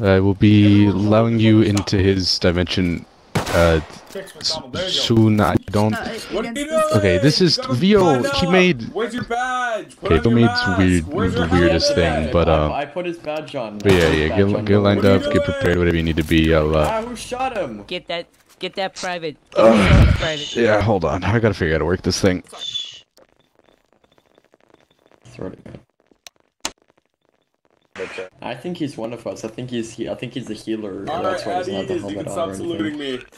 I will be allowing you into his dimension uh, soon. I don't. Uh, What are you against doing? this- Okay, this is Come Vio. He made Where's your badge? Okay, Vio made weird, the weirdest thing, but uh, I put his badge on. but yeah, yeah. Get, get lined What are you up, get prepared, whatever you need to be. I'll. Uh, who shot him? Get that, get that private. Get Ugh. that private. yeah, hold on. I gotta figure out how to work this thing. Throw it again. I think he's one of us. I think he's he. I think he's a healer. All That's right, why he doesn't the Eddie, you helmet can on or stop anything. saluting me.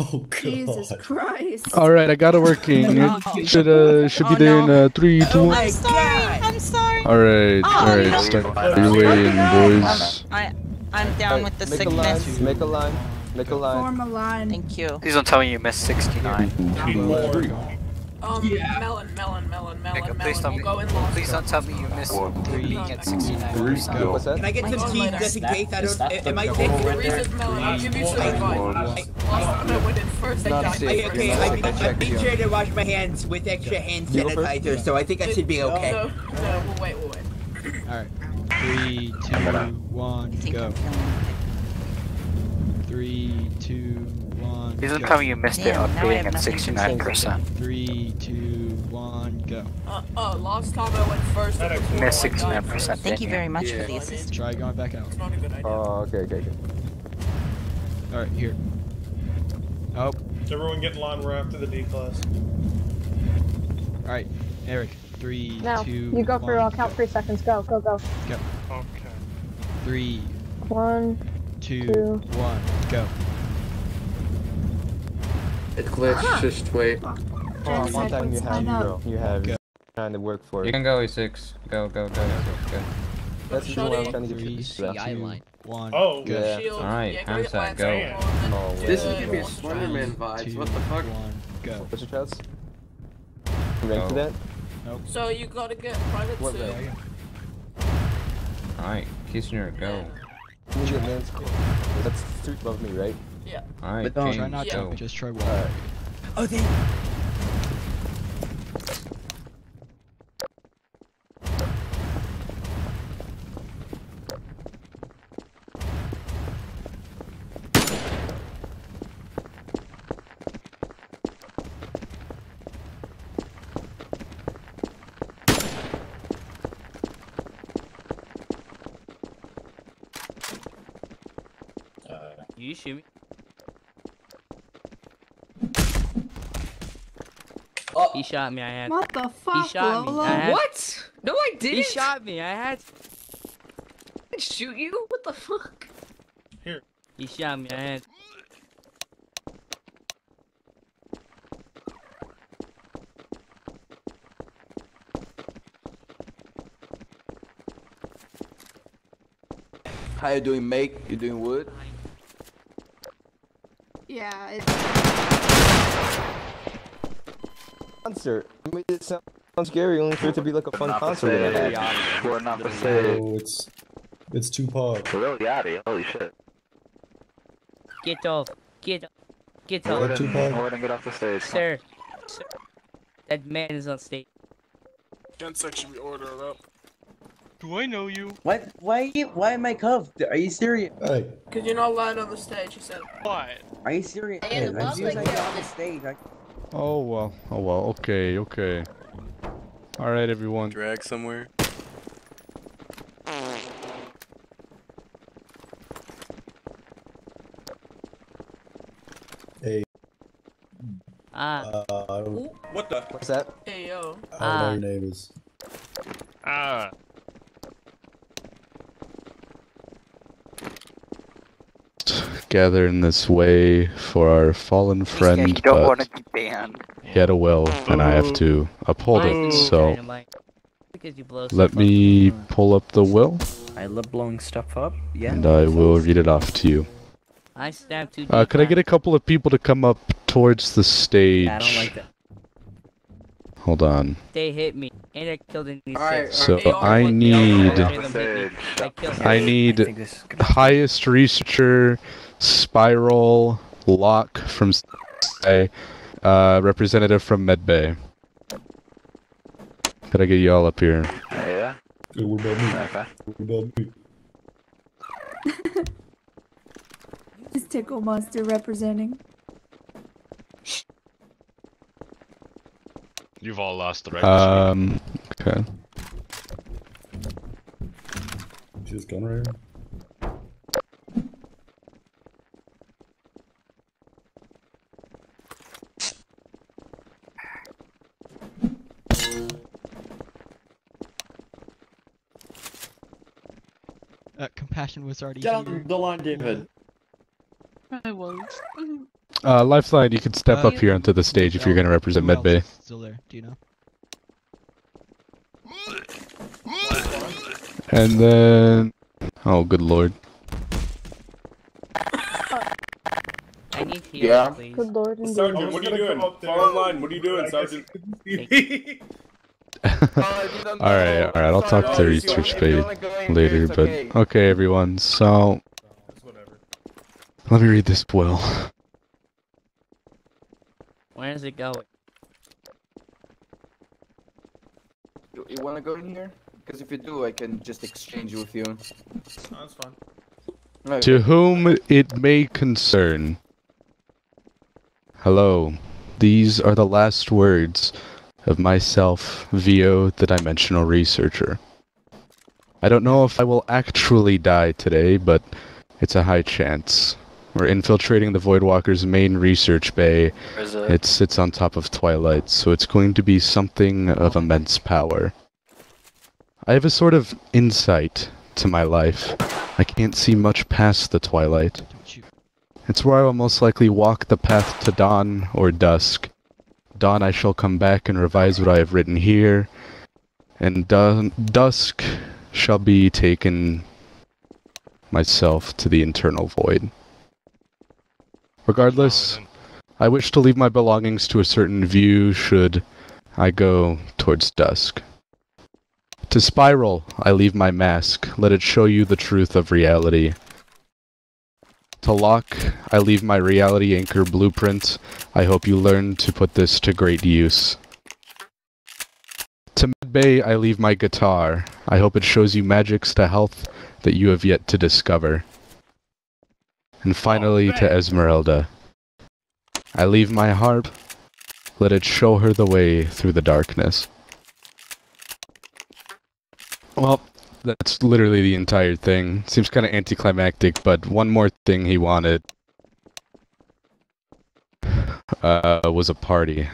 Oh god. Jesus Christ. All right, I got it working. It should uh should be there in uh three, two, one. I'm sorry. I'm sorry. All right, all right. Start your way in, boys. I I'm down with the Make a line. sickness. Make a line. Make a line. Form a line. Thank you. Please don't tell me you missed 69. Um, melon, melon, melon, melon, Nigga, melon. please tell We'll me. go in. Please don't tell me you missed being at 69. What's that? Can I get Like, some tea later. just in case I don't? Am I taking? right Reese's melon, I'll give you some advice. I went in first, I Not died safe. first. Okay, I, I, I made sure to wash my hands with extra hand You go first? sanitizer, so I think I should be okay. No, no, we'll wait, we'll wait. Alright. Three, two, one, go. I'm Three, two, one. Please don't tell me you missed it Damn, on now I being have at nothing to 69%. Three, two, one, go. Uh, uh, last time I went first, it Missed more like died 69%. Thank you very much Yeah. for the assist. Try going back out. It's not a good idea. Oh, okay, okay, okay. Alright, here. Oh, Everyone get in line. We're after the D class. alright. Eric. Three, Now, two, you go for one, I'll count three seconds. Go, go, go. Three, One, two, Two. one, go. It glitched. Just wait. Fuck. Oh, Jack one said, time you have you, up. bro. You have Go. trying to work for it. You can go E6. Go, go, go, go, go. That's the one I'm trying to get Three, you two, to do. one, Oh, go. Yeah. Shield, Alright, yeah, go hands get that, lance go. Oh, just- This is gonna be a Slenderman vibes. What the fuck? One, go. What's your chance? You ready for Go. that? So you gotta get private What too. Alright, Kisner, go. You need to man's. That's three above me, right? Yeah. Alright, Try James, not go. to. Just try one. Alright. Oh, they. You shoot me. He shot me. I had. What the fuck, shot me. Lola? I had- What? No, I didn't. He shot me. I had. I shoot you. What the fuck? Here. He shot me. I had. How you doing, mate? You doing wood? Yeah, it's Concert. You made it sound sound scary, only for it to be like a fun concert. we're gonna have. We're not the same. Oh, it's it's Tupac. Lil Yachty, holy shit. Get off. Get. off. Get off. Gordon, Tupac. Gordon, get off the stage. Sir. Sir. That man is on stage. Gun section, we order it up. Do I know you? What? Why? Why am I cuffed? Are you serious? Hey, Cause you're not allowed on the stage. He said. What? Are you serious? Yeah, it as was soon as I like on the stage, I Oh well. Oh well. Okay. Okay. All right, everyone. drag somewhere. Hey, Ah. uh, What the? What's that? Hey yo. I don't know Ah. your name is. Ah. Gather in this way for our fallen friend, you don't want but to be banned. he had a will, and I have to uphold Why it. is it So dynamite? Because you blow let me pull up the will, I love blowing stuff up. Yeah. and I will read it off to you. I stabbed two. Uh, could I get a couple of people to come up towards the stage? I don't like that. Hold on. They hit me, and I killed an Alright, So I need y'all Get off the stage. I killed I I need think this is gonna highest researcher, Spiral, Locke from a uh, representative from Medbay. Gotta get y'all up here. Yeah. What about me? What about me? Is Tickle Monster representing? You've all lost the record. Um, okay. See this right here? Compassion was already Get here. on the line, David. I was. Uh, Lifeline, you can step Uh, up here onto the stage if you're gonna represent Who else Medbay. Still there? Do you know? And then, oh good lord. I need healing, Yeah. please. Good lord. Sergeant, what are you doing? Fall in line. What are you doing, Sergeant? Alright, alright, I'll talk to Research Bay later, but okay everyone, so let me read this well. Where is it going? You, you wanna go in here? Because if you do, I can just exchange with you. That's fine. Okay. To whom it may concern. Hello, these are the last words of myself, Vio, the Dimensional Researcher. I don't know if I will actually die today, but it's a high chance. We're infiltrating the Voidwalker's main research bay. It? It sits on top of Twilight, so it's going to be something of immense power. I have a sort of insight to my life. I can't see much past the Twilight. It's where I will most likely walk the path to dawn or dusk. Dawn I shall come back and revise what I have written here, and du- dusk shall be taken myself to the internal void. Regardless, I wish to leave my belongings to a certain view should I go towards dusk. To Spiral, I leave my mask, let it show you the truth of reality. To Locke, I leave my reality anchor blueprint. I hope you learn to put this to great use. To Medbay, I leave my guitar. I hope it shows you magics to health that you have yet to discover. And finally, to Esmeralda. I leave my harp. Let it show her the way through the darkness. Well, that's literally the entire thing. Seems kind of anticlimactic, but one more thing he wanted uh, was a party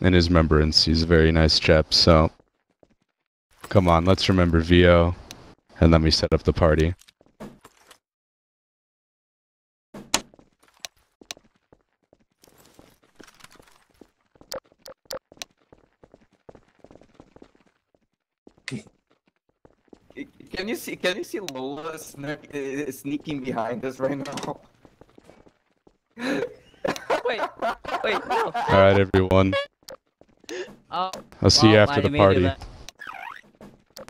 in his remembrance. He's a very nice chap, so come on, let's remember Vio, and let me set up the party. Can you see? Can you see Lola sne- uh, sneaking behind us right now? Wait, wait, no. Alright, everyone. Oh, I'll see you after I the didn't mean to do party.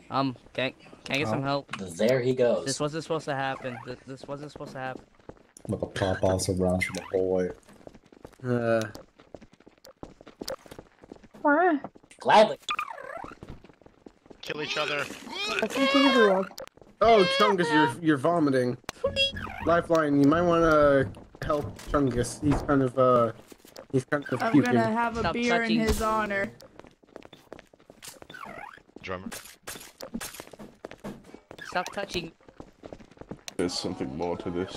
Um, can, can I get some help? There he goes. This wasn't supposed to happen. This, this wasn't supposed to happen. I'm gonna pop off some rounds from the hallway. Uh, gladly. Kill each other. that's into the. Oh, Chungus, you're you're vomiting. Lifeline, you might want to help Chungus. He's kind of uh, he's kind of I'm puking. gonna have a Stop beer touching. in his honor. Drummer. Stop touching. There's something more to this.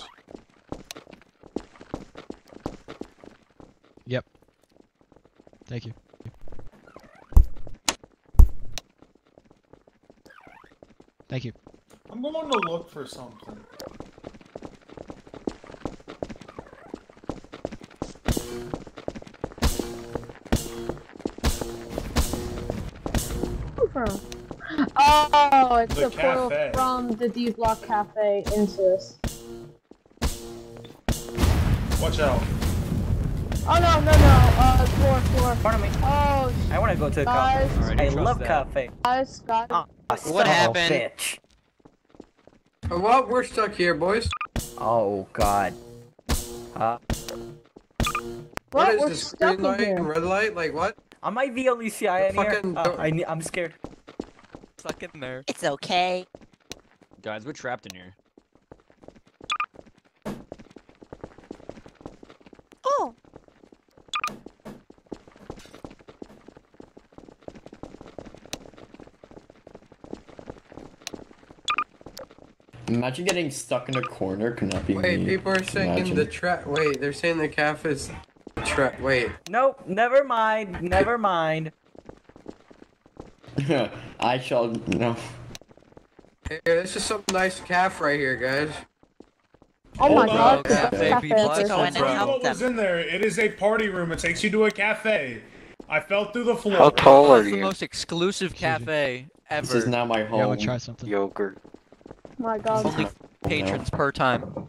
Yep. Thank you. Thank you. I'm going to look for something. From? Oh, it's The the, portal cafe. from the D Block Cafe into this. Watch out. Oh no, no, no. Uh, floor, floor. Pardon me. Oh, I want to go to a cafe. I love cafe. guys, guys. Ah, What son of a happened? Bitch. Well, we're stuck here, boys. Oh God. Uh, What? what is We're this? Green light here. and red light? Like what? I'm I the only CI in here? Uh, I, I'm scared. Stuck in there. It's okay. Guys, we're trapped in here. Imagine getting stuck in a corner. Could not be Wait, me. people are saying Imagine. the trap. Wait, they're saying the calf is trap. Wait. Nope, never mind, never mind. I shall no. Hey, this is some nice calf right here, guys. Oh my Hold god, on. the Cafe cafe be blessed. ever. Go in and help What was in there? It is a party room. It takes you to a cafe. I fell through the floor. How tall are It's the most exclusive cafe ever. This is now my home. Yeah, I want to try something. Yogurt. My god. Only patrons per time.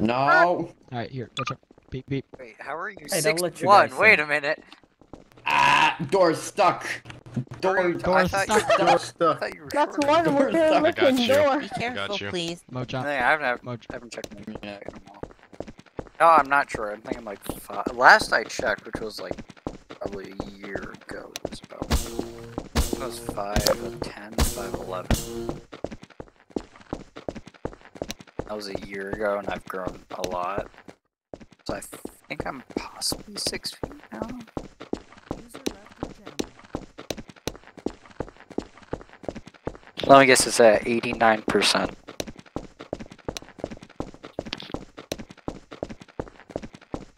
No. Alright, here, watch out. Beep, beep. Wait, how are you Hey, don't six let your one? Wait a minute. Ah, door stuck. Door. I Door thought stuck. Door stuck. thought you were That's one Door's wicked stuck. I got looking you. door. Be careful, please. Mojang. Yeah, I haven't, Moj- I haven't checked my yeah, in a while. No, I'm not sure. I'm thinking like five. Last I checked, which was like probably a year ago, it was about it was five ten, five eleven. That was a year ago, and I've grown a lot. So I think I'm possibly six feet now. Let me guess, it's at eighty-nine percent.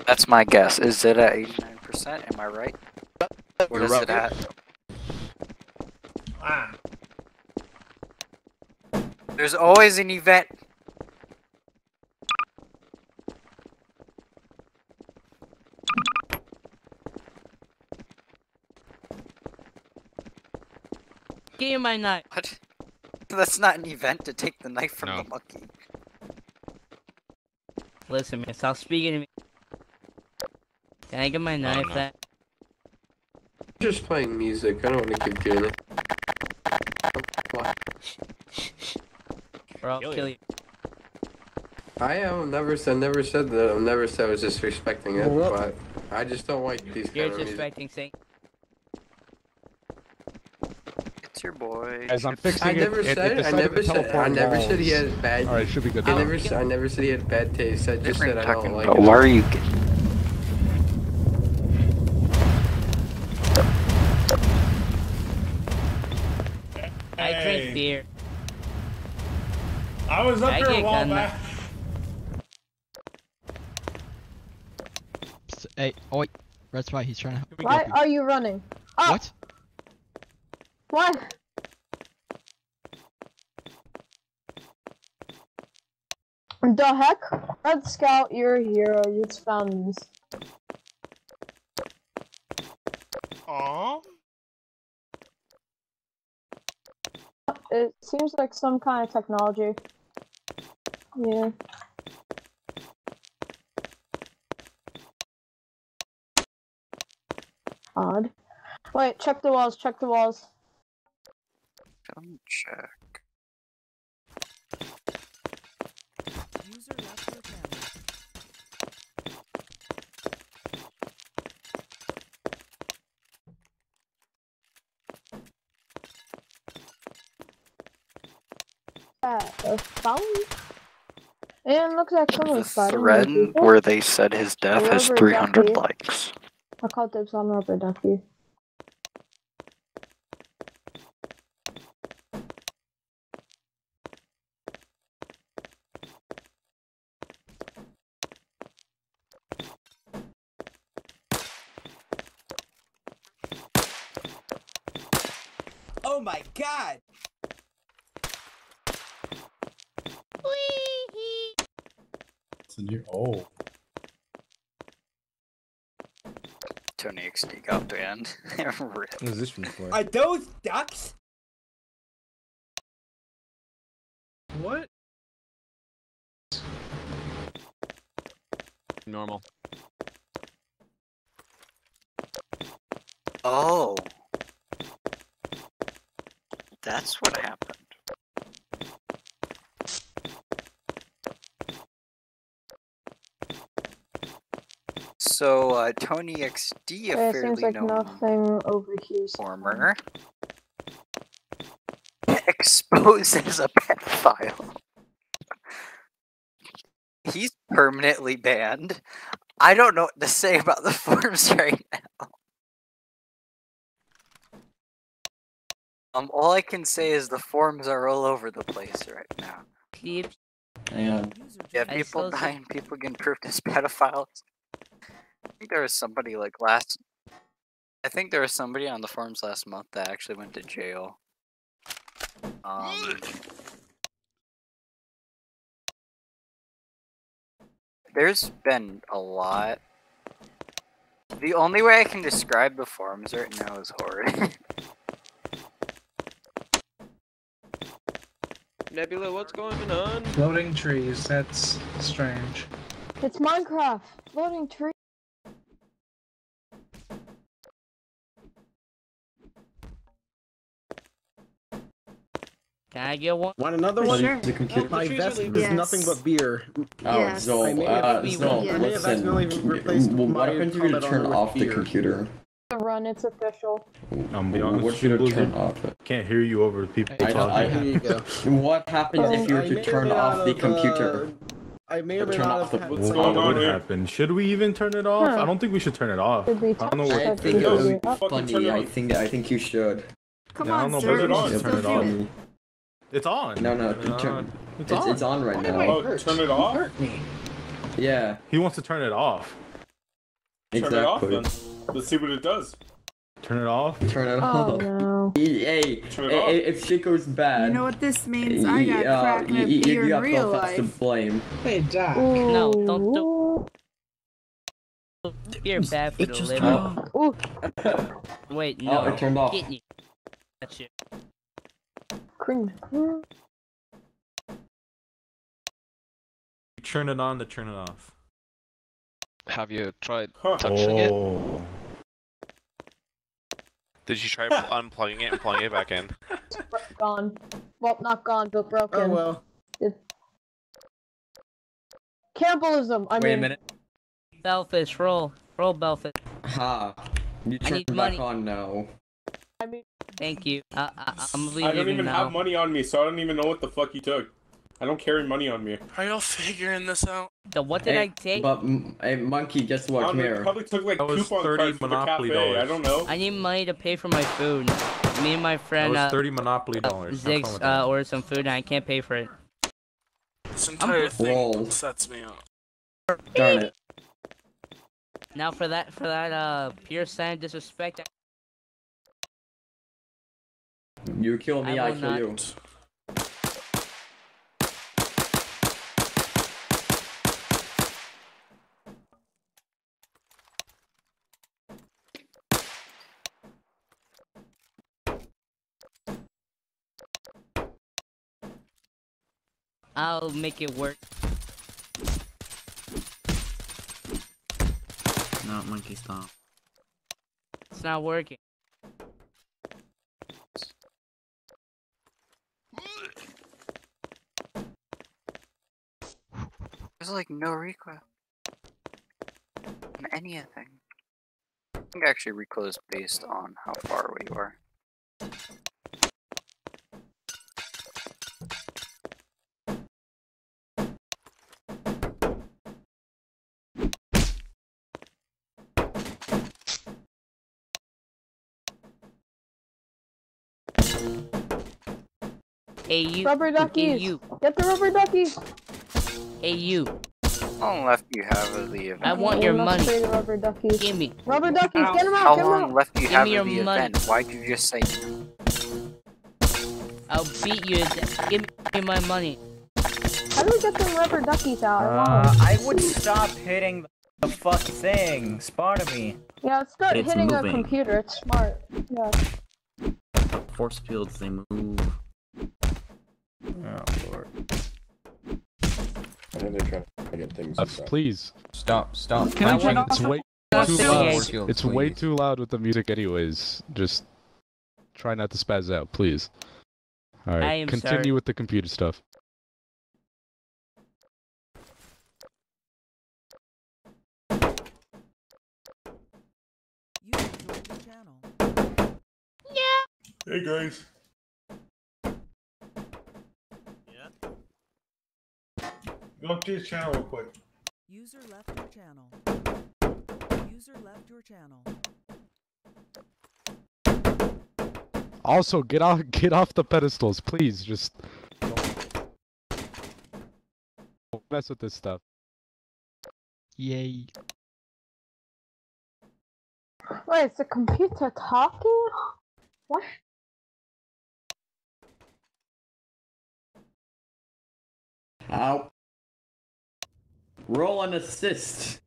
That's my guess. Is it at eighty-nine percent? Am I right? What is it at? Ah. There's always an event. Give me my knife. What? That's not an event to take the knife from No. the monkey. Listen, man, stop speaking to me. Can I get my oh, knife no. back? Just playing music. I don't want to keep doing it. Or I'll kill you. I uh, have never said, never said that. I've never said I was disrespecting it, Well, but I just don't like these You're kind of music. disrespecting Saint. It's your boy. Guys, I'm fixing I it. never It- it said. I never said. I teleport never said he had bad. Alright, should be good. I now. never. s- I never said he had bad taste. I just What are said I don't like about? it. Why are you? Get- I drink beer. I was up I here a get while gun back. Hey, oh wait. Red Spy, he's trying to help me. Why are you running? Oh, What? What? The heck? Red Scout, you're a hero. You just found these. Aww. Um? It seems like some kind of technology. Yeah. Odd. Wait, check the walls, check the walls. Come check. Uh, a phone? And it looks like The someone's fighting thread with where they said his death has 300 likes. I called dibs on rubber ducky. Oh my god! It's in here. Oh. Tony XD got banned. Rip. What is this one for? Are those ducks? What? Normal. Oh. That's what happened. So, uh, Tony XD, a Yeah, it fairly seems like known nothing over here. performer, exposes a pedophile. He's permanently banned. I don't know what to say about the forums right now. Um, all I can say is the forums are all over the place right now. clips. Hang on. Yeah, people dying, people getting proved as pedophiles. I think there was somebody like last. I think there was somebody on the forums last month that actually went to jail. Um, there's been a lot. The only way I can describe the forums right now is horrid. Nebula, what's going on? Floating trees, that's strange. It's Minecraft. Floating tree. Can I get one? Want another For one? sure. The computer. My vest is Yes. nothing but beer. Oh, Yes. Zol, I may uh, Zol, Yeah. I may have listen. replaced What my happens if you combat turn off the computer? The run, it's official. I'm be honest What you, I turn Blizzard. off? it? Can't hear you over the people I, I, There you go. what happens if you were to turn off not the have, computer? uh, I may or may Turn off have the- had What's some- going What on would here? happen? Should we even turn it off? Huh. I don't think we should turn it off. I don't know touch what I think it would be up? Fucking turn funny. I think I think you should. Come Yeah, I on, don't know, sir. Turn it you on. Turn it on. It. It's on. No, no, It's turn- on. It's It's, on. it's on right Why now. Oh, turn it off? Hurt me. Yeah, He wants to turn it off. Turn it off then. Let's see what it does. Turn it off. Turn it Oh off. no. Hey, Turn it hey, off. if shit goes bad, You know what this means? I got uh, cracked y- in a y- beer you in got real both of to blame. Hey, Doc. No, don't do. You're bad for It the just liver. wrong. Ooh. Wait, Oh, no. it turned off. Kidney. That shit. Cringe. Turn it on to turn it off. Have you tried Huh. touching it? Oh. Did you try unplugging it and plugging it back in? Gone. Well, not gone, but broken. Oh well. Cannibalism. I Wait a mean, minute. Belfish, roll. Roll, Belfish. Ha. You I turn need back on now. I mean, Thank you. I, I, I'm I don't even now. have money on me, so I don't even know what the fuck you took. I don't carry money on me. Are y'all figuring this out? The what did Hey, I take? But m- hey, monkey, guess what? I Come here. probably took like That was coupon 30 cards for the Monopoly cafe. I don't know. I need money to pay for my food. Me and my That friend was uh, 30 Monopoly dollars. Have fun Ziggs uh, ordered some food and I can't pay for it. This entire thing Roll. sets me up. Darn it. Now for that for that uh pure sign of disrespect, You kill me, I I, kill not. you. I'll make it work. Not monkey stomp. It's not working. Like no recoil on anything. I think actually recoil is based on how far away you are. Hey you. rubber Hey duckies. you. Get the rubber duckies. Hey you. How long left do you have of the event? I want your money. rubber duckies. Give me. Rubber duckies. Get them out. How Get them long out. left do you Give have me of your the money. event? Why'd you just say I'll beat you. Give me my money. How do we get the rubber duckies out? I want Uh, 'em. I would stop hitting the fuck thing. Spot me. Yeah, let's start It's hitting moving. a computer. It's smart. Yeah. Force fields, they move. Oh lord. I think they're trying to get things. Uh, please. Stop, stop. Can I turn It's way too loud. game? It's way too loud with the music, anyways. Just try not to spaz out, please. All I am continue sorry. with the computer stuff. Hey guys. Go up to his channel real quick. User left your channel. User left your channel. Also, get off, get off the pedestals, please. Just don't mess with this stuff. Yay. Wait, is the computer talking? What? Ow. Roll an assist.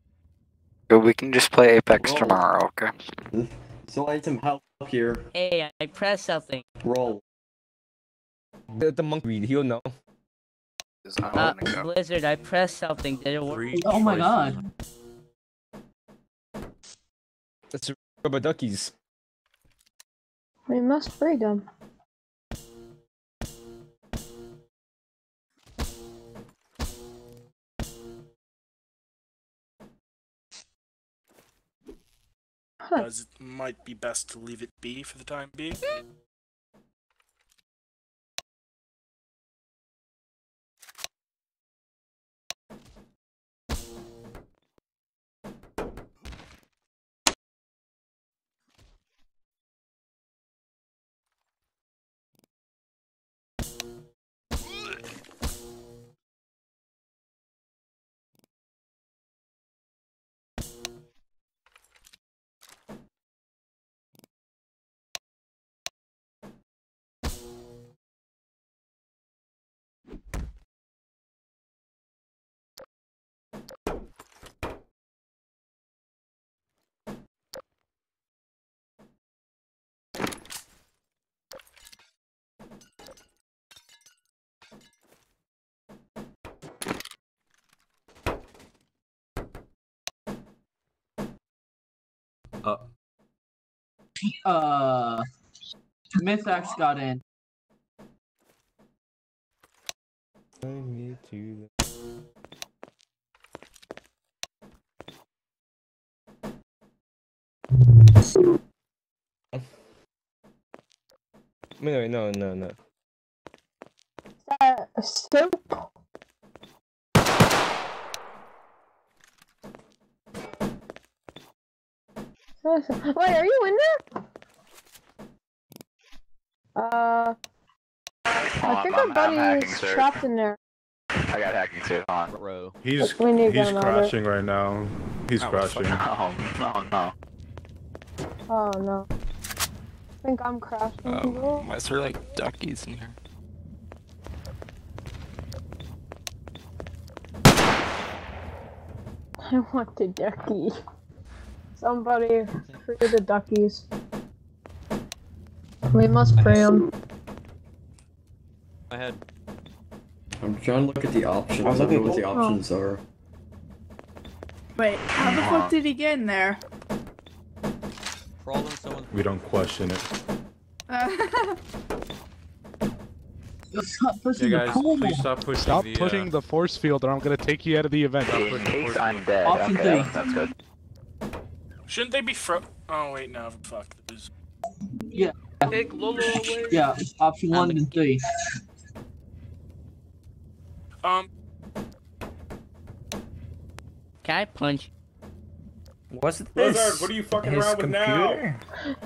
But we can just play Apex Roll. tomorrow, okay? So I need some help here. Hey, I- I pressed something. Roll. Let the monk read. He'll know. Uh, Blizzard, I pressed something. Did it work? Oh my god. That's rubber duckies. We must free them. Because it might be best to leave it be for the time being. Uh. Uh. Mythax got in. No, no, no, no. Is that a? Wait, are you in there? Uh, I think our buddy is trapped in there. I got hacking too. On row. He's We need to he's get him out of crashing right now. He's Oh, crashing. No, no, no. Oh no. I think I'm crashing. Um, why is there like duckies in here? I want the ducky. Somebody free the duckies. We must free them. My head. I'm trying to look at the options. I I'm don't know looking- what the Oh. options are. Wait, how the fuck did he get in there? Crawling someone. We don't question it. Stop Yeah, pushing guys, the pool. please stop pushing Stop the. pushing uh, the force field, or I'm gonna take you out of the event. In case I'm dead. Option okay, three. that's good. Shouldn't they be fro- Oh wait, no, fuck. This. Yeah. Take Lolo away. Yeah, option one and three. Um, Can I punch? What's this? Blizzard, what are you fucking His around with now?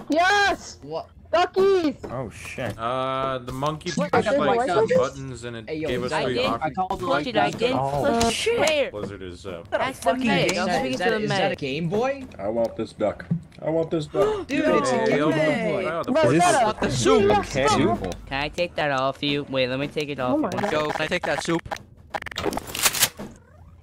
Yes! What? Duckies! Oh shit. Uh, the monkey pushed I got like my some buttons and it Hey, yo, gave us three did. options. I called the Push it, I did. Oh. Push Where? Blizzard is uh. That's the medic. I'm speaking to the medic. Game Boy? I want this duck. I want this duck. Dude, No it's a. Game Hey. Wow, the Bro, force- shut the soup. Okay. Can I take that off you? Wait, let me take it off. Oh my you. can I take that soup?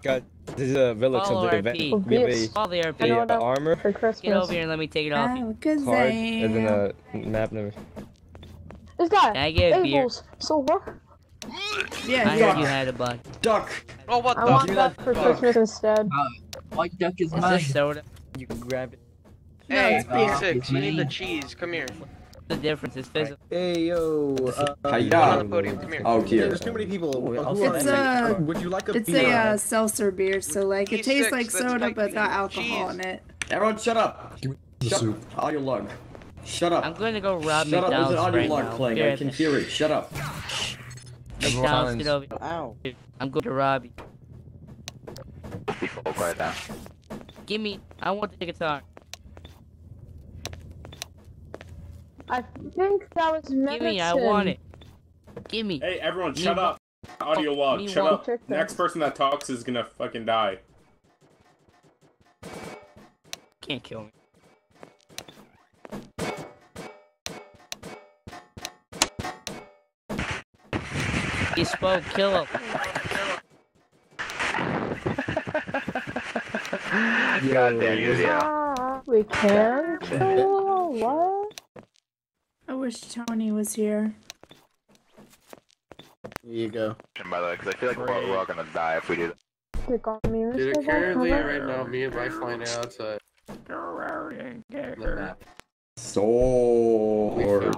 God, this is a relic Follow of the event. RP. We have a, Follow the RP. know what uh, armor For Christmas. Get over here and let me take it off you. Alakazam. card as in a map number. This guy. Can I get a beer? Abel's silver. I Yeah, heard yeah. you had a bunch. Duck! Oh, what I the? want that for Christmas instead. White duck is Is mine. soda? You can grab it. No, Hey, it's beer. B6, you need the cheese. Come here. The difference is physical. Hey yo. Uh, How you Come doing? the here. Oh dear. There's too many people. Ooh, Who It's, are- uh, Would you like a It's beer? a uh, seltzer beer, so like it tastes like soda, but it's got alcohol in it. Everyone shut up! The Shut soup. all your lug. Shut up. I'm going to go rob Shut up, there's an audio right log playing. Be I can hear it. Shut up. McDonald's, get over here. Ow. I'm going to rob you. Be full quiet down. Give me. I want the guitar. I think that was medicine. Give me. I want it. Give me. Hey, everyone, Me shut want- up. Audio log. Shut up. chick. Next person that talks is gonna fucking die. Can't kill me. He spoke. Kill him. God damn you, yeah. We can kill what? I wish Tony was here. There you go. By the way, because I feel like we're, we're all gonna die if we do that. Click on me, Dude, currently right now, me and Lifeline are outside. The map. Sword.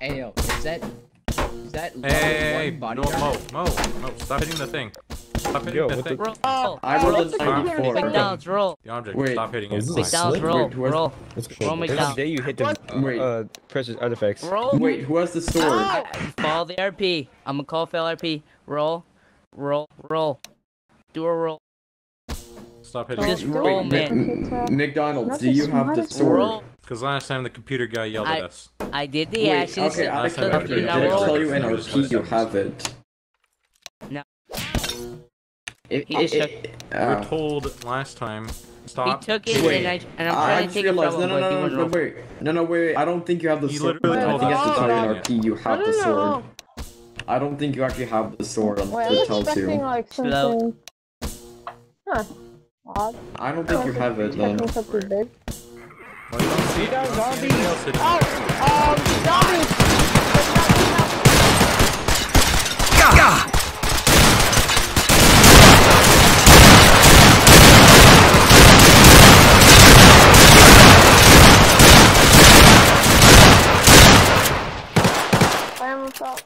Hey yo, is that is that level Hey, one body no, armor? Mo, Mo, Mo, stop hitting the thing. Stop hitting Yo, the what thing. the- Roll. I rolled a Roll. 94. McDonald's roll. The object, Wait. stop hitting Oh, it. is this a McDonald's slip? roll. Wait, where's- Roll. Let's Roll go. McDonald's. Day you hit the Wait. uh, precious artifacts. Roll. Wait, who has the sword? Ah, Follow the RP. I'm gonna call fail RP. Roll. Roll. Roll. Do a roll. Stop hitting Just it. roll, Wait, man. Mc- McDonald's, Not do you have the sword? Because last time the computer guy yelled I- at us. I did the Wait, actions. okay, I Last can time okay, I did did I it, tell I you in just RP you wanted to- have it? No. It, He it, took- it, We uh, were told last time. He took it, Wait, and, I, and I'm I trying to just take realized, him, no, but no, no, no, wait, no, no, wait, wait, I don't think you have the He sword. literally I told think you us have to to tell you stop in RP you have the no, no. sword. I don't think you actually have the sword on Wait, it I'm expecting like something. Huh. Odd. I don't think you have it then. Something big. Well, you don't see, you don't see anything else hitting Oh, it. um, zombies! I almost thought.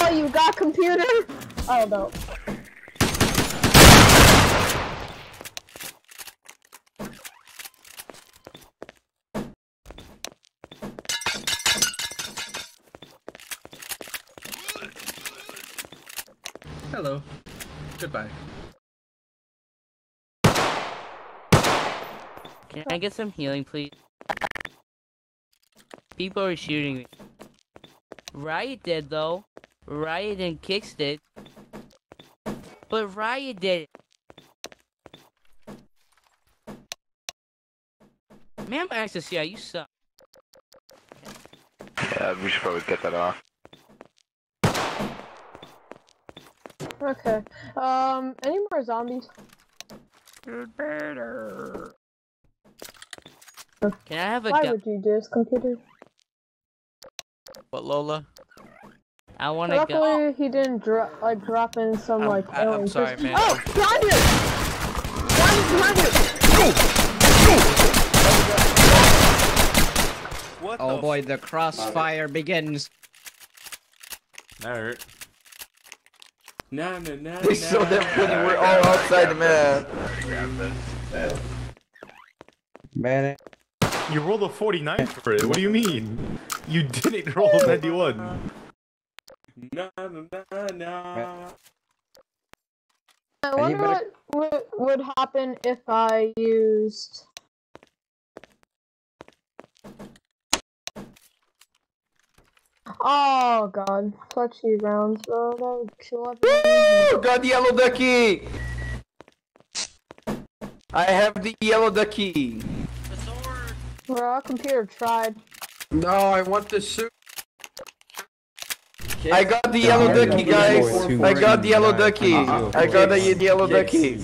Oh, you got computer? Oh no. Hello. Goodbye. Can I get some healing, please? People are shooting me. Riot did, though. Riot and Kicks did. But Riot did it. Man, I'm access, yeah, you suck. Yeah, we should probably get that off. Okay. Um, any more zombies? You better. Can I have a Why would you do this, computer? What, Lola? I want to go. Luckily, he didn't drop like drop in some I'm- like. I- I'm sorry, person. man. Oh, behind you! Behind you! What Oh the boy, the crossfire begins. That hurt. Nah, nah, nah, We saw them when we're all outside the map. Man, You rolled a 49 for it. What do you mean? You didn't roll a 91. Nah, nah, nah, nah. I wonder what would, would happen if I used. Oh god, fleshy rounds, bro. That would kill everyone. Woo! Got the yellow ducky! I have the yellow ducky. Bro, our computer tried. No, I want the suit. I got the yellow ducky, guys. I got the yellow ducky. I got the yellow ducky.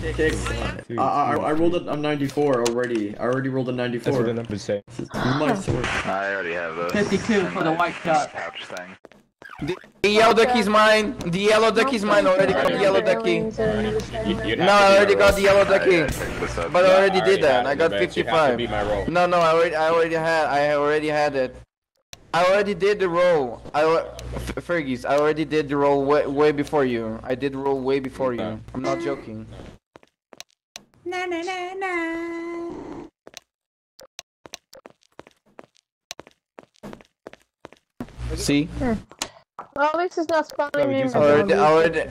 Kicks. I, I, I rolled a, a 94 already. I already rolled a 94. That's what the numbers say. My sword. I already have those. 52 for the white duck. Pouch thing. The yellow ducky's mine. The yellow ducky's mine. Already got the yellow ducky. No, I already got the yellow ducky. But I already did that. I got 55. No, no, I already, I already had, I already had it. I already did the roll. I, al- Fergies, I already did the roll way, way before you. I did the roll way before you. I'm not joking. Na na na na. See? Well, at least it's not spawning in. Already, already,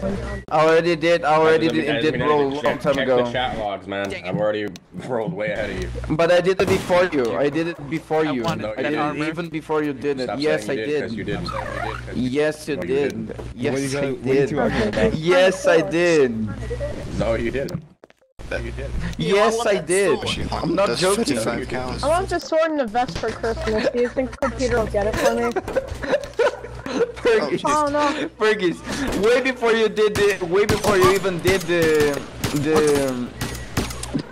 already did, already did, it did roll a long check, time check ago. the chat logs, man. I've already rolled way ahead of you. But I did it before you. I did it before you. I that did it even before you did it. Stop yes, I saying you did, 'cause did. you did. Stop saying you did, 'cause- Yes, you did. Yes, What are you I guys- what are you did. two arguing about? Yes, I did. No, you didn't. You did. Yes, I did. I'm not That's joking. 55. I want the sword and the vest for Christmas. Do you think the computer will get it for me? Fergus, Oh, no. Fergus, way before you did the, way before you even did the, the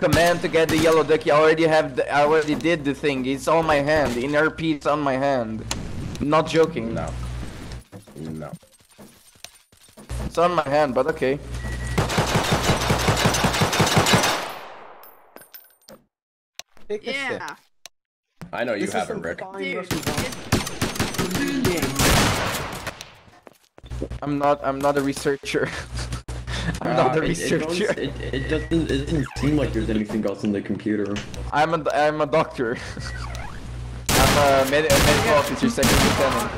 command to get the yellow ducky, I already have, the, I already did the thing. It's on my hand. In RP, it's on my hand. Not joking. No. No. It's on my hand, but okay. Yeah. I know you This haven't, some Rick. fine I'm not, I'm not a researcher. I'm Uh, not a it- it researcher. don't- It, it, doesn't. It doesn't seem like there's anything else in the computer. I'm a, I'm a doctor. I'm a, med a medical officer, second lieutenant.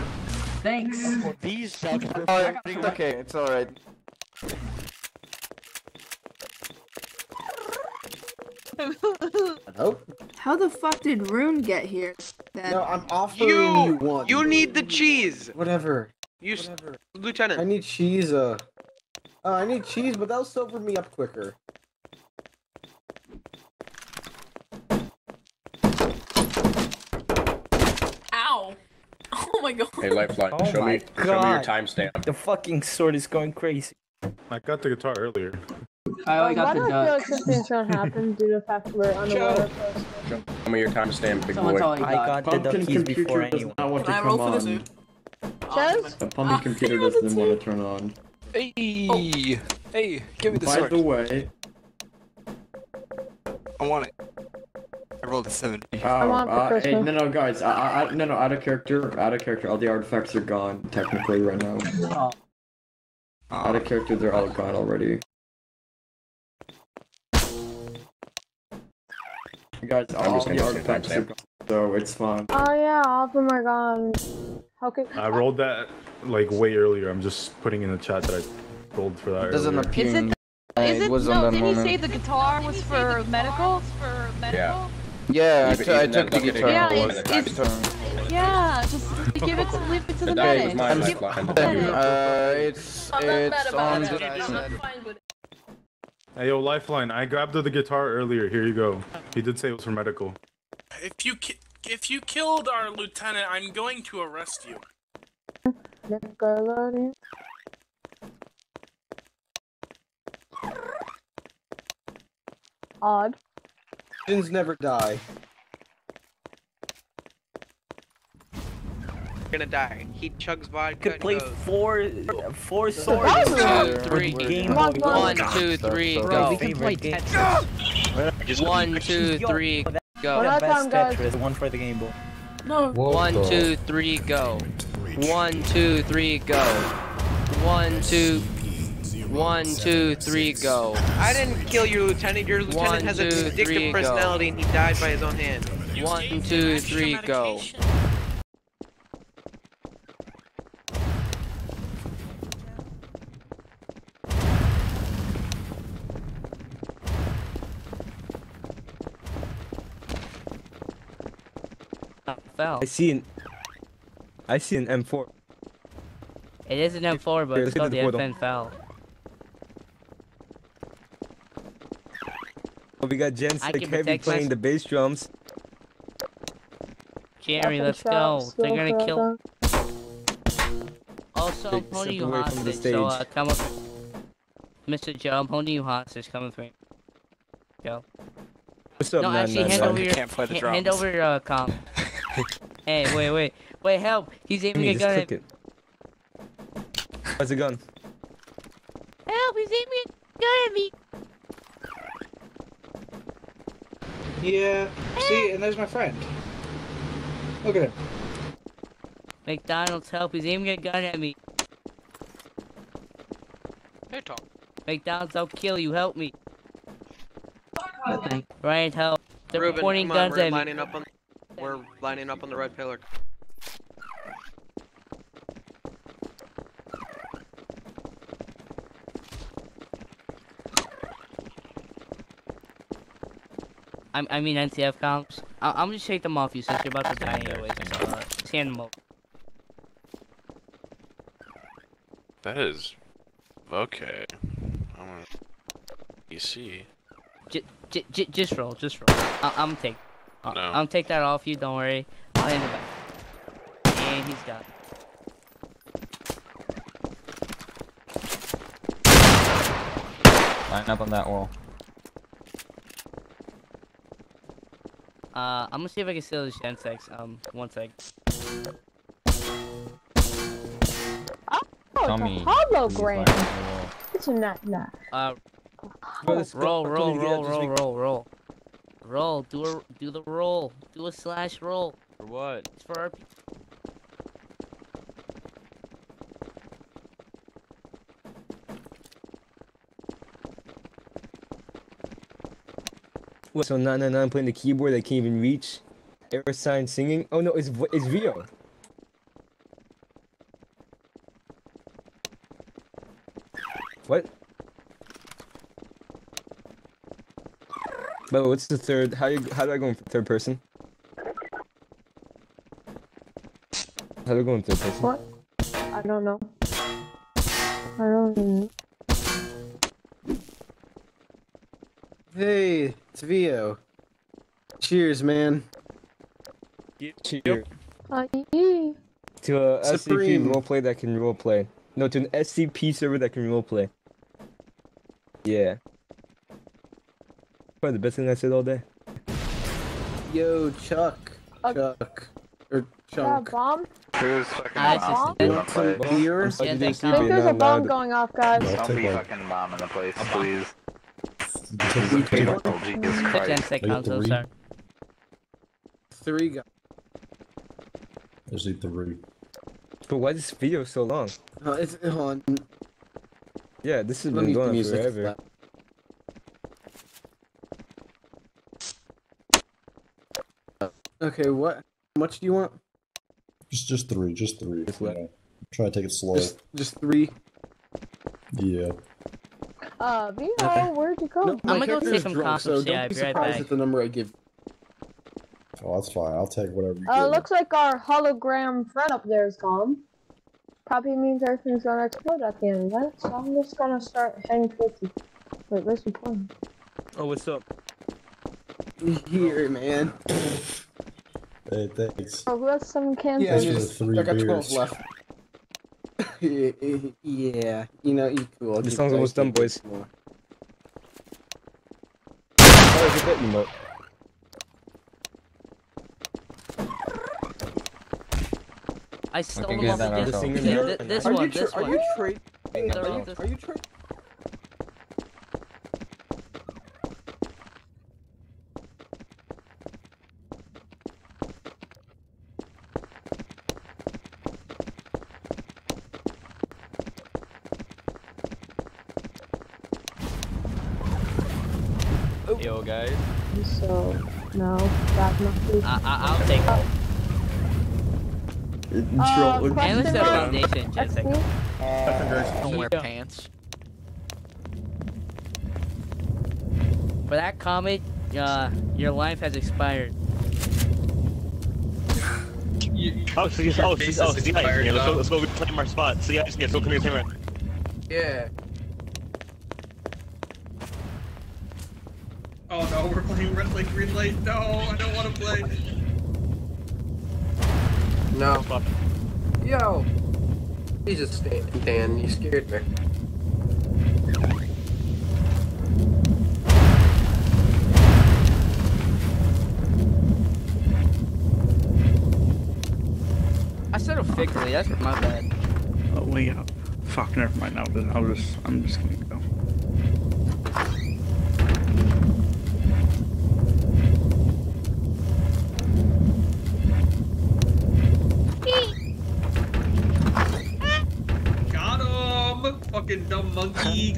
Thanks. These suck. Oh, it's okay, it's alright. Nope. How the fuck did Rune get here? Then? No, I'm offering you, You, one. you need the cheese. Whatever. You, s- Whatever. Lieutenant. I need cheese. Uh, uh, I need cheese, but that'll sober me up quicker. Ow! Oh my god. Hey, Lifeline, Oh show my me, show me your timestamp. The fucking sword is going crazy. I got the guitar earlier. I, I Um, got why the do I feel duck. like something's gonna happen due to the fact we're unaware of this? Show me your timestamp, big Someone boy. tell I got the Pumpkin duckies before anyone. not want to Can I roll for the on. zoo? Chaz? The pumpkin computer doesn't want to turn on. Hey, hey, give me the By sword. the way, I want it. I rolled a seven. oh, want uh, hey, no, no, guys, I, I, I- no, no, out of character, out of character. All the artifacts are gone technically right now. Oh, Out of character, they're all gone already. Guys, I'm all just the gonna say artifacts are gone, so it's fine. Oh yeah, all of them are gone. How could? I rolled that like way earlier. I'm just putting in the chat that I rolled for that It doesn't earlier. appear. Is it- in- Is it it? was no, on that did moment. he say the guitar was for medical? For medical? Yeah, I, Even- t I even took the guitar. Yeah, again, it's- it's- Yeah, just give it to leave it to the, The die was medic. mine, Give- Lifeline. The the die was medic. mine. Uh, it's it's on the. Hey yo, Lifeline, I grabbed the guitar earlier. Here you go. He did say it was for medical. If you ki- if you killed our lieutenant, I'm going to arrest you. Odd. Sins never die. Gonna die. He chugs vodka. Could and play goes. four, four swords. Two, three, Game One, Boy. one, two, three, go. we can play Tetris. One, two, three, One go. at a time, Tetris, one for the Game Boy. No. One, two, three, go. One, two, three, go. One, two, one, two, three, go. I didn't kill your lieutenant. Your lieutenant One, has two, a three, vindictive go. personality, and he died by his own hand. One, two, three, go. I see an. I see an M4. It is an M4, but it's called the the portal. FN Foul. Oh, we got Jensen I can Heavy playing my- the bass drums. Jeremy, Fucking let's go. shots, They're gonna for kill. Also, I'm holding you away from the hostage, so uh, come up. Mr. Joe, I'm holding you hostage. Come with me. Joe. What's up, no, man? actually, man, hand man? over your Can't play the ha- hand over your uh, comp. hey, wait, wait, wait! Help! He's aiming Jimmy, a just gun at click it. Where's the gun? Help! He's aiming a gun at me. Yeah. See, and there's my friend. Look at him. McDonald's. Help! He's aiming a gun at me. Hey, Tom. McDonald's, I'll kill you. Help me. Ryan, help! They're Ruben, pointing on, guns we're at me. We're lining up on the red pillar. I, I mean NCF comps. I am gonna shake them off you since you're about to die anyways. So, uh, stand them. That is okay. I'm gonna. You see. J j j just roll, just roll. I I'm taking. I No. I'm take that off you. Don't worry. I'll hand it back. And he's got. it. Line up on that wall. Uh, I'm gonna see if I can steal this gen sex. Um, one sec. Oh, Tommy, it's a hologram. It's not not. Uh, Bro, roll, roll, roll, roll, roll, roll, roll. Roll. Do a do the roll. Do a slash roll. For what? It's for our. What, so 999 playing the keyboard they can't even reach? Air sign singing? Oh no, it's, vo- it's Vio. What? But what's the third? How you? How do I go in third person? How do I go in third person? What? I don't know. I don't know. Hey, it's Vio. Cheers, man. Cheers. To a SCP Supreme. roleplay that can roleplay. No, to an SCP server that can roleplay. Yeah. Probably the best thing I said all day. Yo, Chuck. Chuck. Or Yeah, Chunk. bomb. Who's fucking Nice, bombing it's- the some place? beer? Yeah, Like, thanks, just I think there's a bomb loud. going off, guys. Don't be fucking bombing the place, please. Oh, Jesus Christ. sec I got console, three. sorry. three guys. There's the three. But why is this video so long? Oh, it's, hold on. Yeah, this has Let been going on music. forever. Okay, what? How much do you want? Just just three, just three. Just you what? know. Try to take it slow. Just, just three. Yeah. Uh, Vito, Okay. where'd you go? No, my gonna go take some drunk, so consoles, don't yeah, be be right surprised at the number I give. Oh, that's fine. I'll take whatever you Uh, give. looks like our hologram friend up there is gone. Probably means everything's gonna explode at the end of it, so I'm just gonna start heading towards you. Wait, where's the plane? Oh, what's up? Here, man. Hey, thanks. Oh, who has some cans? Yeah, Those of- are the just, three I got 12 beers. left. yeah, you know, you cool. I'll This give song's you almost guys done, boys. more. Oh, it's a bit emote. I stole can them get off that the on gen top. sec. Singer Yeah, now? th- this Are one, you, tra- this are one. you trading? They're Are all you, this- are you trading? Yo, guys. So, no, that must be. I, I, I'll take it. Uh, And question let's set a mark? foundation, gen sec. XP? Don't wear Yeah. pants. For that comment, uh, your life has expired. Oh, so you, oh, so, oh, so yeah, yeah, let's go, let's go claim our spot. So yeah, just, yeah, so come here, come here. Yeah. Oh no, we're playing red light, green light. No, I don't want to play. No. Yo. Jesus, Stan, Dan, you scared me. I said it thickly, that's my bad. Oh wait, uh, fuck, never mind. I'll, I'll just, I'm just gonna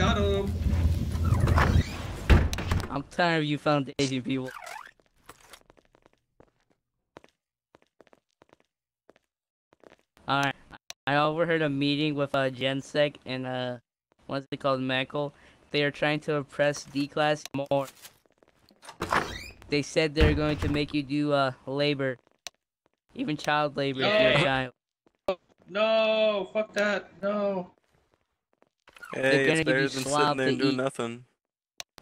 got him! I'm tired of you foundation people. Alright, I overheard a meeting with uh, Gensec and uh, what's it called, Michael. They are trying to oppress D-Class more. they said they're going to make you do uh labor, even child labor if you're a No. child. No, fuck that. No. They're gonna it's give you than slop sitting there to and doing eat. nothing.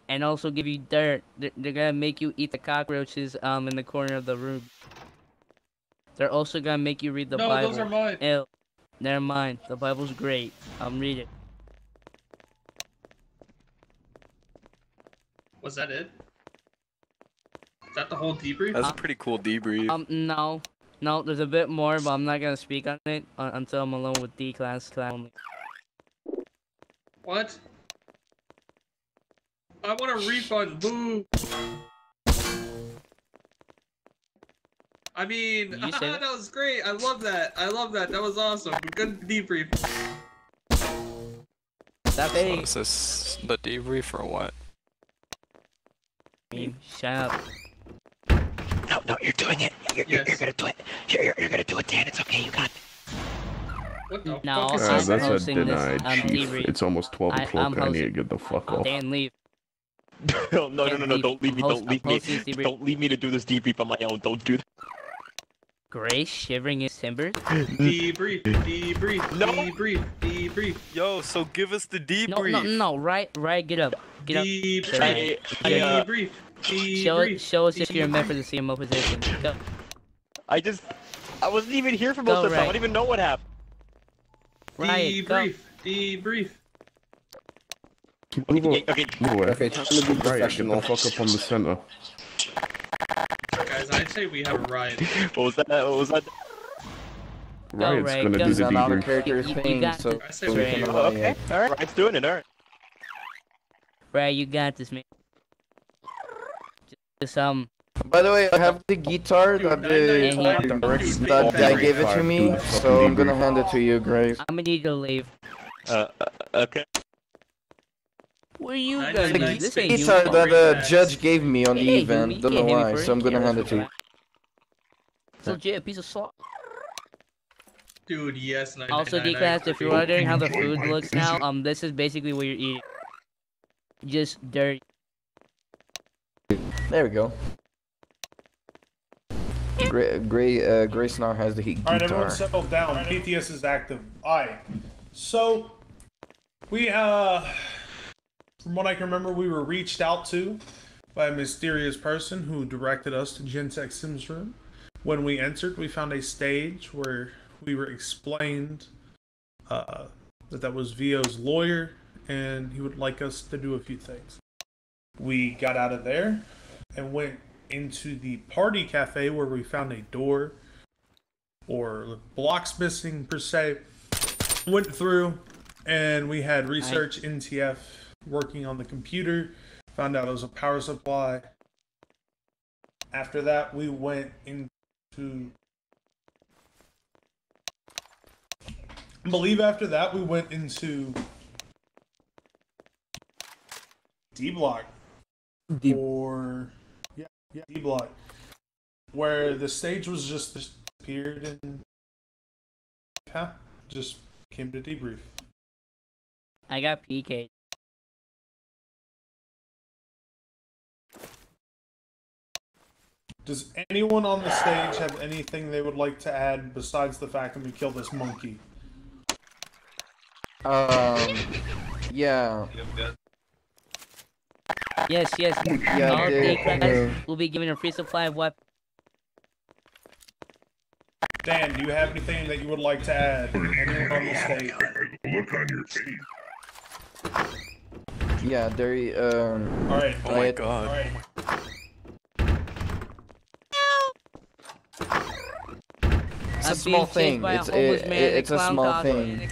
and also give you dirt. They're, they're gonna make you eat the cockroaches um in the corner of the room. They're also gonna make you read the No, Bible. those are mine. Ew. They're mine. The Bible's great. Um, read it. Was that it? Is that the whole debrief? That's a pretty cool debrief. Um, no, no. There's a bit more, but I'm not gonna speak on it uh, until I'm alone with D class class only. What? I want a refund. Boo. I mean, you that that? was great. I love that. I love that. That was awesome. Good debrief. That What it. is this? The debrief or what? Shut up. No, no, you're doing it. You're, you're, you're gonna do it. You're, you're, you're gonna do it, Dan. It's okay. You got it. What the No, fuck I'm Uh, that's a hosting this, denied, um, Chief. debrief. It's almost 12 I- o'clock. I'm I, need to hosting- get the fuck off. Dan, leave. no, no, no, no, no! Don't leave me! Don't leave me! host- I'm hosting this debrief. Don't leave me to do this debrief on my own. Don't do that. Grace shivering his timbers. Debrief. Debrief. no. Debrief. Debrief. Yo, so give us the debrief. No, no, no. Right, right. Get up. Get up. Debrief. Right. Get up. Debrief. Show it. Show us if you're meant for the CMO position. Go. I just, I wasn't even here for Go, of the time. I don't even know what happened. Right. Go. Debrief. Debrief. Move away. Okay. Move away. Okay, time to be Right, get the professional. fuck up on the center. Guys, I'd say we have a riot. What was that? What was that? Riot's Ray, gonna go. do It's the an out of debrief. character You- you thing, got so I say we we can have a avoid Okay, it. all right. It's doing it. All right. Right. You got this, man. Just um. By the way, I have the guitar that the that guy gave it to me, so I'm gonna hand it to you, Grace. I'm gonna need to leave. Uh, uh, okay. Where you guys? The This you. guitar that the judge gave me on the Hey, event, don't know can't hit me why, so I'm gonna hand it to me you. It's legit a piece of slop. Dude, yes. nine, Also, nine, nine, D-Class, if you're wondering how the food looks now, um, this is basically what you're eating. Just dirt. There we go. Gray, Gray, uh, Grace now has the heat All right, everyone, guitar. settle down. PTS is active. Alright, so we, uh, from what I can remember, we were reached out to by a mysterious person who directed us to Gentech Sims room. When we entered, we found a stage where we were explained uh, that that was Vio's lawyer, and he would like us to do a few things. We got out of there and went into the party cafe where we found a door or blocks missing per se. Went through and we had research NTF working on the computer. Found out it was a power supply. After that, we went into. I believe after that, we went into D block. D- Or. Yeah, yeah, D block. Where the stage was just disappeared and. Yeah, just came to debrief. I got PK. Does anyone on the stage have anything they would like to add besides the fact that we killed this monkey? Um, yeah. Yes, yes. Yeah, All they- D-Class uh, will be given a free supply of weapons. Dan, do you have anything that you would like to add? Anyone on the stage? Look on your face. Yeah, there. Um, Alright. Oh my Riot- god. Alright. It's a I'm small thing. by a It's homeless it, man a it's a small thing. In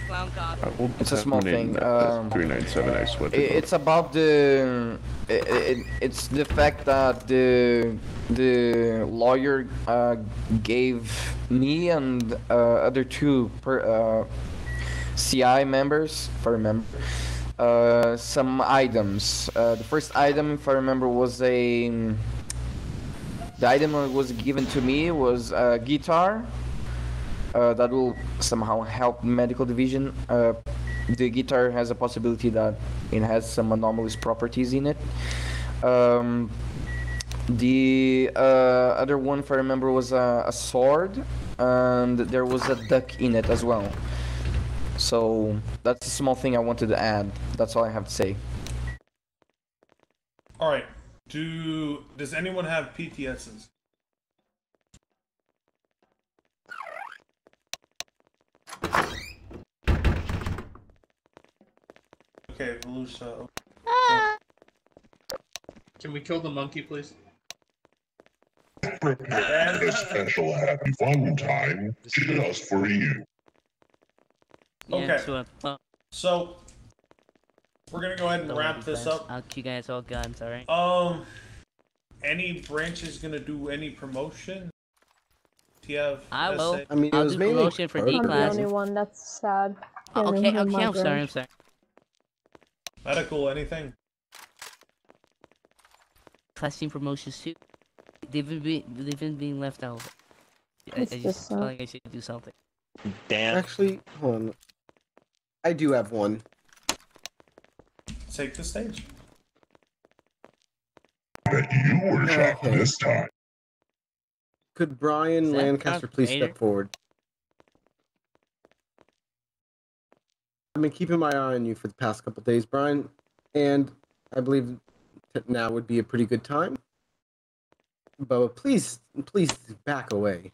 a we'll It's a small thing. Um, 397, I swear to It- God. It's about the it, it, it's the fact that the the lawyer uh, gave me and uh, other two per, uh, CI members, if I remember, uh, some items. Uh, the first item, if I remember, was a the item that was given to me was a guitar. Uh, that will somehow help medical division. Uh, the guitar has a possibility that it has some anomalous properties in it. Um, The uh, other one, if I remember, was a, a sword, and there was a duck in it as well. So that's a small thing I wanted to add. That's all I have to say. All right. Do does anyone have PTSs? Okay, Volusia. Can we kill the monkey, please? Prepare a special happy fun time just for you. Okay. so, uh, So we're gonna go ahead and wrap this guys. up. I'll you guys all guns, alright? Um, any branches gonna do any promotion? Do you have? I will. I mean, I'll do mainly promotion for D I'm the only one that's sad. Oh, okay, okay, I'm sorry, I'm sorry. Medical, anything? Class team promotions too. They've been be, they've been being left out. I, I just just feel uh? like I should do something. Dan. Actually, hold on. I do have one. Take the stage. Bet you were shocked Okay. this time. Could Brian Lancaster please Vader? step forward? I've been keeping my eye on you for the past couple days, Brian, and I believe that now would be a pretty good time. But please, please back away.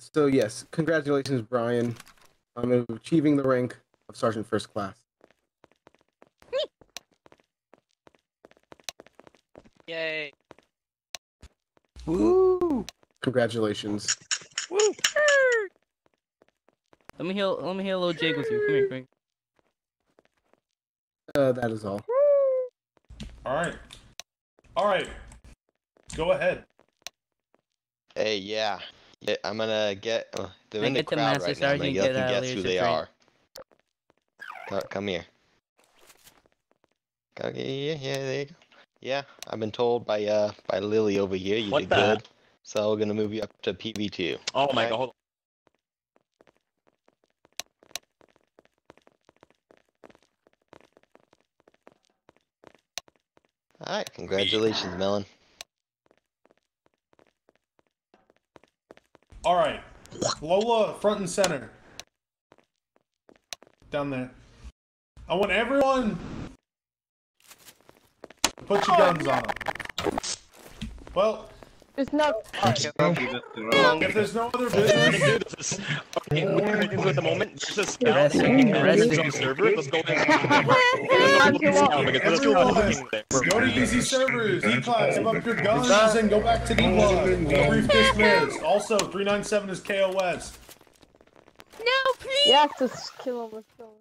So yes, congratulations, Brian, on achieving the rank of Sergeant First Class. Yay. Woo! Congratulations. Woo! Let me heal. Let me heal a little Jake with you. Come here, Frank. Uh, that is all. All right. All right. Go ahead. Hey, yeah. yeah I'm gonna get. Uh, they're Can I in the get the crowd Master right now. I'm gonna get, get, uh, guess who they trait? are. Come, come here. Okay, yeah, yeah, there you go. Yeah, I've been told by uh by Lily over here you What did the- good. So we're gonna move you up to PV2. Oh my Okay? god, hold Alright, congratulations, Melon. All right. Lola, front and center. Down there. I want everyone to put your guns on them. Well, There's no. if there's no other business, Okay, we're gonna do at the moment. There's a scout that's on the server. Let's go in. Let's go Everyone, go to easy servers, E-Class, give up your guns, and go back to D-Block. Brief dismissed. Also, 397 is KOS. No, please. You have to kill him with killing.